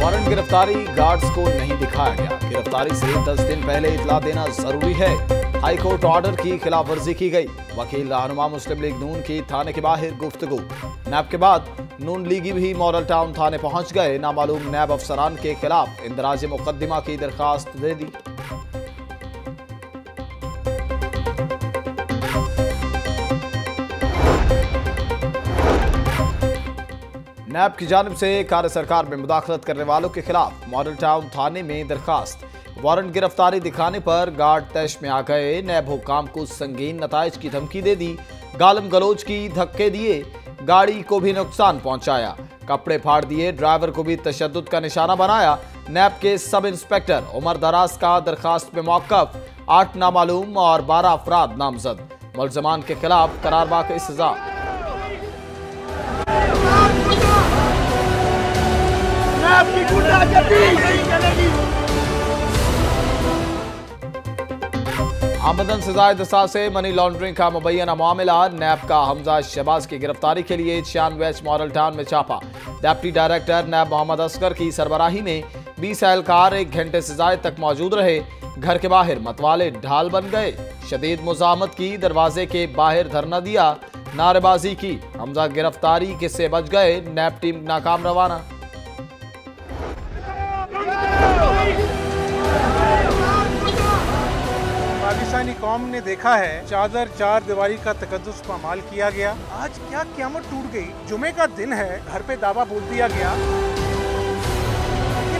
Warrant गिरफ्तारी guards को नहीं दिखाया गया। गिरफ्तारी से 10 दिन पहले इतला देना ज़रूरी है। हाईकोर्ट ऑर्डर की खिलाफ वर्जी की गई। वकील रहनुमा मुस्लिम लीग नून की थाने के बाहर गुफ्तगु। नैब के बाद नून लीगी भी मॉडल टाउन थाने पहुँच गए। नामालूम नैब अफसरान के खिलाफ इंदराज मुकदमा की दरखास्त दे दी। नैब की जानब से कार्य सरकार में मुदाखलत करने वालों के खिलाफ मॉडल टाउन थाने में दरखास्त। वारंट गिरफ्तारी दिखाने पर गार्ड तैश में आ गए। नैब हुकाम को संगीन नतज की धमकी दे दी। गालम गलोच की धक्के दिए। गाड़ी को भी नुकसान पहुँचाया। कपड़े फाड़ दिए। ड्राइवर को भी तशद का निशाना बनाया। नैब के सब इंस्पेक्टर उमर दराज का दरखास्त में मौकफ। आठ नामालूम और बारह अफराद नामजद। मुलजमान के खिलाफ करारबा की सजा आपकी नहीं चलेगी आमदन से जायद दसा से मनी लॉन्ड्रिंग का मुबैना मामला, नैब का हमजा शहबाज की गिरफ्तारी के लिए छियानवे मॉडल टाउन में छापा। डेप्टी डायरेक्टर नैब मोहम्मद असगर की सरबराही में बीस एहलकार एक घंटे से जायद तक मौजूद रहे। घर के बाहर मतवाले ढाल बन गए। शदीद मुजामत की दरवाजे के बाहर धरना दिया। नारेबाजी की हमजा गिरफ्तारी किससे बच गए। नैब टीम नाकाम रवाना। पाकिस्तानी कौम ने देखा है, चादर, चार दीवारी का तकदस पामाल किया गया। आज क्या क्यामत टूट गई? जुमे का दिन है, घर पे दावा बोल दिया गया।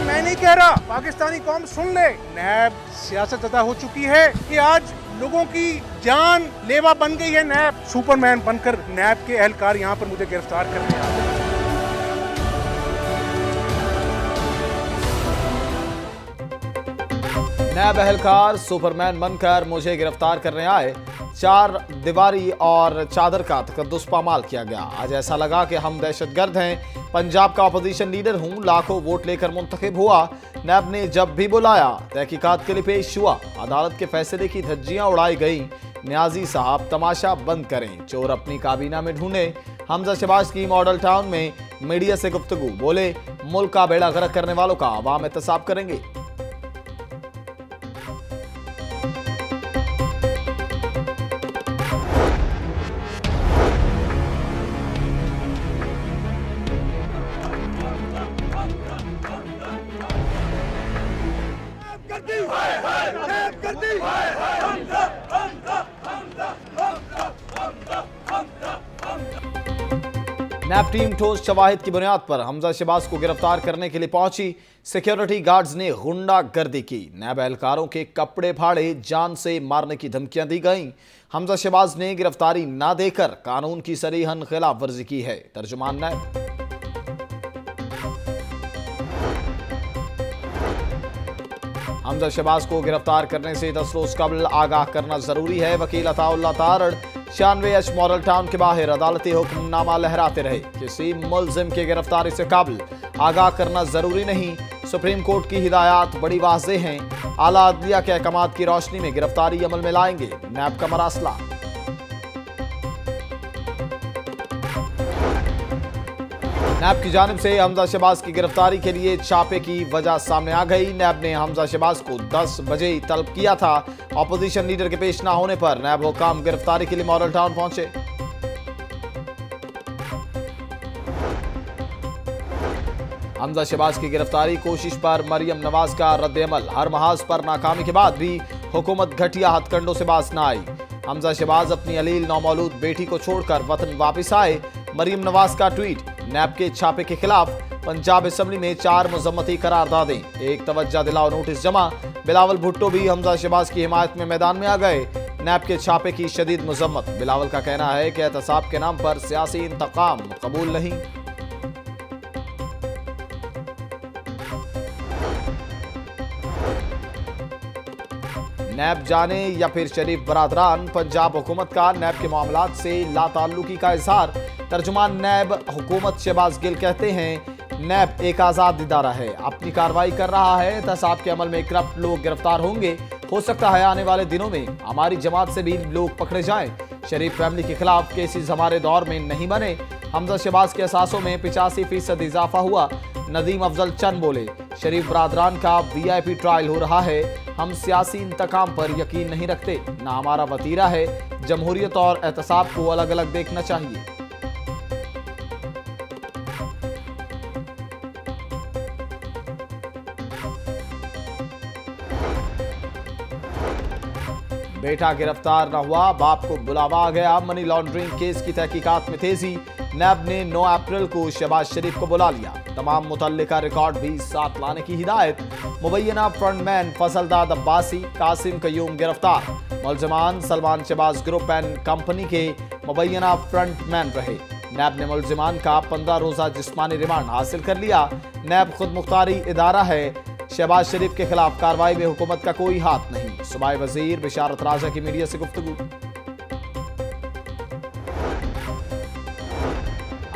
मैं नहीं कह रहा, पाकिस्तानी कौम सुन ले। नैब सियासत अदा हो चुकी है कि आज लोगों की जान लेवा बन गई है नैब। सुपरमैन बनकर नैब के एहलकार यहाँ पर मुझे गिरफ़्तार कर गए नैब एहलकार सुपरमैन बनकर मुझे गिरफ़्तार करने आए। चार दीवारी और चादर का तकदस पामाल किया गया। आज ऐसा लगा कि हम दहशतगर्द हैं। पंजाब का अपोजिशन लीडर हूँ, लाखों वोट लेकर मुंतखब हुआ। नैब ने जब भी बुलाया, तहकीकात के लिए पेश हुआ। अदालत के फैसले की धज्जियाँ उड़ाई गई। न्याजी साहब तमाशा बंद करें। चोर अपनी काबीना में ढूंढे। हमजा शबाज की मॉडल टाउन में मीडिया से गुफ्तगु। बोले, मुल्क का बेड़ा गर्क करने वालों का आवाम एहतसाब करेंगे। टीम ठोस शवाहिद की बुनियाद पर हमजा शबाज को गिरफ़्तार करने के लिए पहुँची। सिक्योरिटी गार्ड्स ने गुंडा गर्दी की। नैब एहलकारों के कपड़े फाड़े, जान से मारने की धमकियाँ दी गईं। हमजा शबाज ने गिरफ्तारी ना देकर कानून की सरीहन खिलाफ वर्जी की है। तर्जुमान नैब। हमजा शहबाज को गिरफ़्तार करने से दस रोज कबल आगाह करना ज़रूरी है। वकील अताउल्ला तारड़, छियानवे एच मॉडल टाउन के बाहर अदालती हुक्मनामा लहराते रहे। किसी मुलजिम की गिरफ्तारी से कबल आगाह करना ज़रूरी नहीं। सुप्रीम कोर्ट की हिदायत बड़ी वाजे हैं। आला अदलिया के अहकाम की रोशनी में गिरफ्तारी अमल में लाएँगे। नैब का मरासला। नैब की जानब से हमजा शहबाज की गिरफ्तारी के लिए छापे की वजह सामने आ गई। नैब ने हमजा शहबाज को 10 बजे ही तलब किया था। ऑपोजिशन लीडर के पेश ना होने पर नैब हुकाम गिरफ्तारी के लिए मॉडल टाउन पहुँचे। हमजा शहबाज की गिरफ्तारी कोशिश पर मरियम नवाज़ का रद्दमल। हर महाज पर नाकामी के बाद भी हुकूमत घटिया हथकंडों से बाज न आई। हमजा शहबाज अपनी अलील नौमौलूद बेटी को छोड़कर वतन वापस आए। मरियम नवाज़ का ट्वीट नैब के छापे के खिलाफ पंजाब असम्बली में चार मजम्मती करारदादें एक तवज्जा दिलाओ नोटिस जमा। बिलावल भुट्टो भी हमजा शबाज की हिमायत में मैदान में आ गए। नैब के छापे की शदीद मजम्मत। बिलावल का कहना है कि एहतसाब के नाम पर सियासी इंतकाम कबूल नहीं। नैब जाने या फिर शरीफ बरादरान, पंजाब हुकूमत का नैब के मामला से लाताल्लुकी का इजहार। तर्जुमान नैब हुकूमत शहबाज गिल कहते हैं, नैब एक आज़ाद इदारा है। अपनी कार्रवाई कर रहा है एहतसाब के अमल में करप्ट लोग गिरफ़्तार होंगे। हो सकता है आने वाले दिनों में हमारी जमात से भी लोग पकड़े जाएँ। शरीफ फैमिली के खिलाफ केसेस हमारे दौर में नहीं बने। हमजा शहबाज के असासों में पिचासी फ़ीसद इजाफा हुआ। नदीम अफजल चंद बोले, शरीफ बरदरान का वीआईपी ट्रायल हो रहा है। हम सियासी इंतकाम पर यकीन नहीं रखते। ना हमारा वतीरा है। जमहूरियत और एहतसाब को अलग अलग देखना चाहिए। बेटा गिरफ़्तार न हुआ, बाप को बुलावा गया। मनी लॉन्ड्रिंग केस की तहकीकात में तेज़ी। नैब ने 9 अप्रैल को शहबाज शरीफ को बुला लिया। तमाम मुतलका रिकॉर्ड भी साथ लाने की हिदायत। मुबैना फ्रंटमैन फसलदाद अब्बासी, कासिम कयूम गिरफ़्तार। मुलजमान Salman Shahbaz group and company के मुबैना फ्रंटमैन रहे। नैब ने मुलजमान का पंद्रह रोजा जिसमानी रिमांड हासिल कर लिया। नैब खुद मुख्तारी इदारा है। शहबाज शरीफ के खिलाफ कार्रवाई में हुकूमत का कोई हाथ नहीं। सुबाई वज़ीर, बिशारत राजा की मीडिया से गुफ्तगू।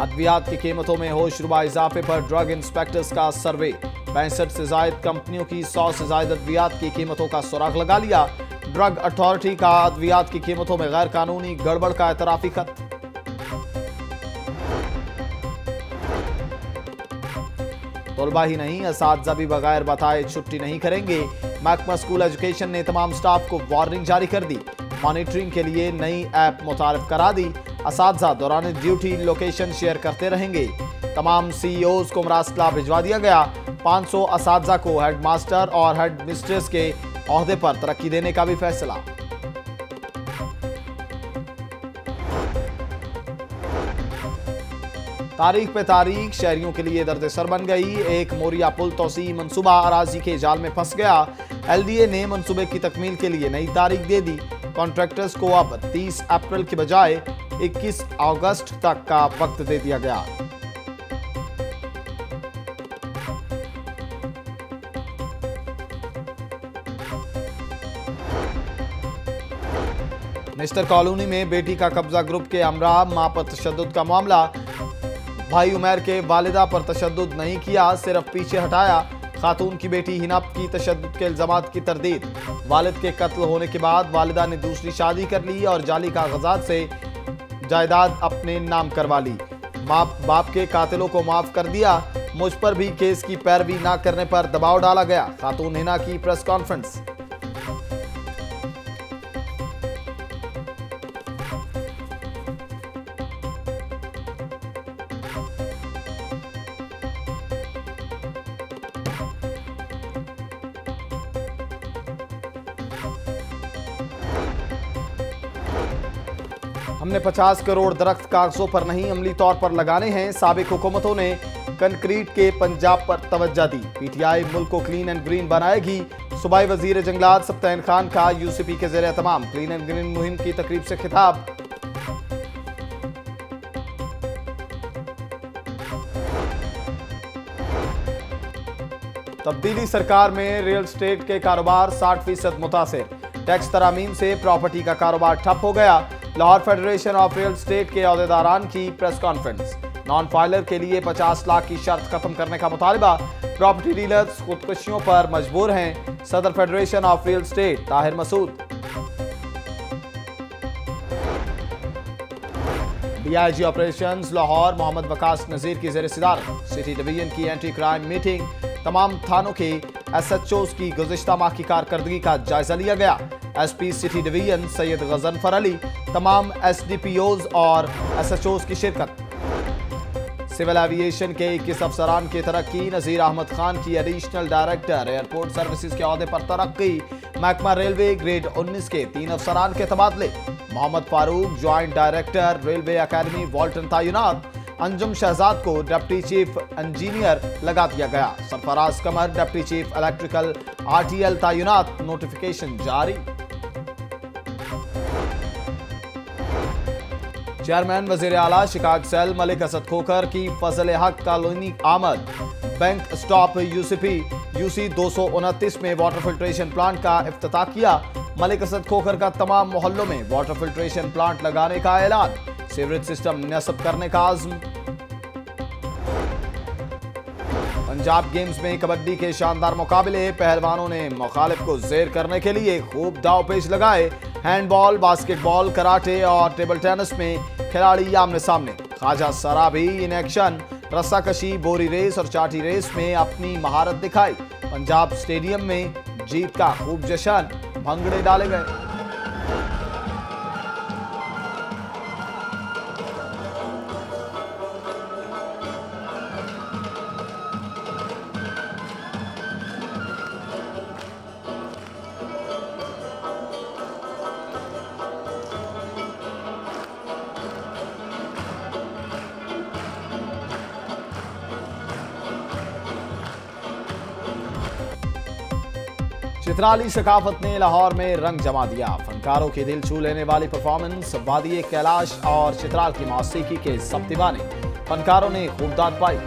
अद्वियात की कीमतों में होशरुबा इजाफे पर ड्रग इंस्पेक्टर्स का सर्वे। पैंसठ से जायद कंपनियों की सौ से जायद अद्वियात की कीमतों का सुराग लगा लिया। ड्रग अथॉरिटी का अद्वियात की कीमतों में गैर कानूनी गड़बड़ का एतराफी खत। तलबा ही नहीं इस भी बगैर बताए छुट्टी नहीं करेंगे। महकमा स्कूल एजुकेशन ने तमाम स्टाफ को वार्निंग जारी कर दी। मॉनिटरिंग के लिए नई ऐप मुतारफ करा दी। इस दौरान ड्यूटी लोकेशन शेयर करते रहेंगे। तमाम सीईओज को मरासला भिजवा दिया गया। 500 सौ इस को हेड मास्टर और हेड मिस्ट्रेस के अहदे पर तरक्की देने का भी फैसला। तारीख पे तारीख, शहरियों के लिए दर्द सर बन गई। एक मोरिया पुल तोसी मनसूबा अराजी के जाल में फंस गया। एलडीए ने मनसूबे की तकमील के लिए नई तारीख दे दी। कॉन्ट्रैक्टर्स को अब 30 अप्रैल के बजाय 21 अगस्त तक का वक्त दे दिया गया। मिस्टर कॉलोनी में बेटी का कब्जा ग्रुप के हमरा माँ पर तशद का मामला। भाई उमैर के वालिदा पर तशद नहीं किया, सिर्फ़ पीछे हटाया। खातून की बेटी हिना की तशद के इल्ज़ाम की तरदीद। वालिद के कत्ल होने के बाद वालिदा ने दूसरी शादी कर ली और जाली कागजात से जायदाद अपने नाम करवा ली। माप, बाप के कातिलों को माफ़ कर दिया। मुझ पर भी केस की पैरवी ना करने पर दबाव डाला गया। खातून हिना की प्रेस कॉन्फ्रेंस। हमने 50 करोड़ दरख्त कागजों पर नहीं अमली तौर पर लगाने हैं, सबक हुकूमतों ने कंक्रीट के पंजाब पर तवज्जा दी। पीटीआई मुल्क को क्लीन एंड ग्रीन बनाएगी। सूबाई वज़ीर जंगलात सप्तान खान का यूसीपी के जेर तमाम। क्लीन एंड ग्रीन मुहिम की तकरीब से खिताब। तब्दीली सरकार में रियल स्टेट के कारोबार 60 फ़ीसद मुतासर। टैक्स तरामीम से प्रॉपर्टी का कारोबार ठप हो गया। Lahore Federation of Real Estate के अहदेदारान की प्रेस कॉन्फ्रेंस। नॉन फाइलर के लिए 50 लाख की शर्त खत्म करने का मुतालबा। प्रॉपर्टी डीलर्स खुदकशियों पर मजबूर हैं, सदर Federation of Real Estate, Tahir Masood. DIG operations Lahore, Mohammad Waqas Nazir की जेर सदारत सिटी डिवीज़न की एंटी क्राइम मीटिंग तमाम थानों के एस एच एसएचओस की गुजशत माह की कारकर्दगी का जायजा लिया गया। SP city division Syed Ghazanfar Ali तमाम एसडीपीओज और एसएचओज की शिरकत। सिविल एविएशन के इक्कीस अफसरान की तरक्की, नजीर अहमद खान की एडिशनल डायरेक्टर, एयरपोर्ट सर्विसेज़ के अहदे पर तरक्की, महकमा रेलवे ग्रेड 19 के तीन अफसरान के तबादले। Mohammad Farooq, joint director, railway academy Walton तैनात। अंजुम शहजाद को डिप्टी चीफ इंजीनियर लगा दिया गया। Sarfaraz Qamar, deputy chief electrical RTL तैनात। नोटिफिकेशन जारी। चेयरमैन वज़ीर आला शिकाग सेल, मलिक असद खोखर की फजल हक कॉलोनी आमद। बैंक स्टॉप यूसीपी, यूसी दो सौ उनतीस में वाटर फिल्ट्रेशन प्लांट का अफ्त किया। मलिक असद खोखर का तमाम मोहल्लों में वाटर फिल्ट्रेशन प्लांट लगाने का ऐलान। सीवरेज सिस्टम नस्ब करने का आज़म। पंजाब गेम्स में कबड्डी के शानदार मुकाबले, पहलवानों ने मुखालिफ को जेर करने के लिए खूब दाव पेश लगाए। हैंडबॉल, बास्केटबॉल, कराटे और टेबल टेनिस में खिलाड़ी आमने सामने। खाजा सरा भी इन एक्शन, रस्साकशी बोरी रेस और चाटी रेस में अपनी महारत दिखाई। पंजाब स्टेडियम में जीत का खूब जश्न, भंगड़े डाले गए। चित्राली सकाफत ने लाहौर में रंग जमा दिया। फनकारों के दिल छू लेने वाली परफॉर्मेंस वादी कैलाश और चित्राल की मौसीकी के सप्तिमा ने फनकारों ने खूबदार पाई।